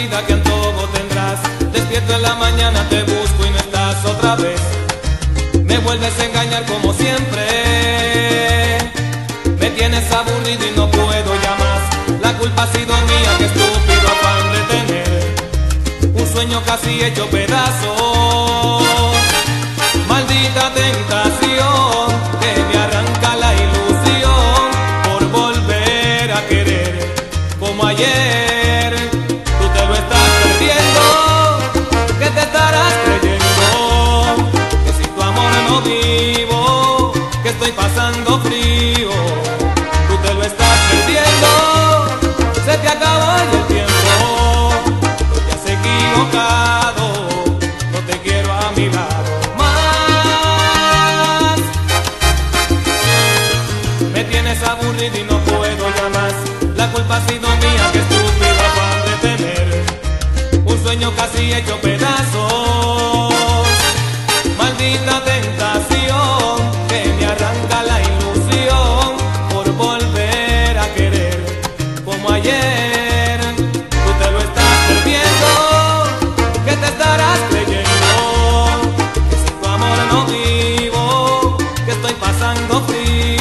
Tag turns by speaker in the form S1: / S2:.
S1: vida que en todo tendrás. Despierto en la mañana, te busco y no estás otra vez. Me vuelves a engañar como siempre. Me tienes aburrido y no puedo ya más. La culpa ha sido mía, que estúpido afán de tener un sueño casi hecho pedazos. Maldita tentación casi hecho pedazos. Maldita tentación que me arranca la ilusión por volver a querer como ayer. Tú te lo estás perdiendo, que te estarás creyendo. Que sin tu amor no vivo, que estoy pasando frío.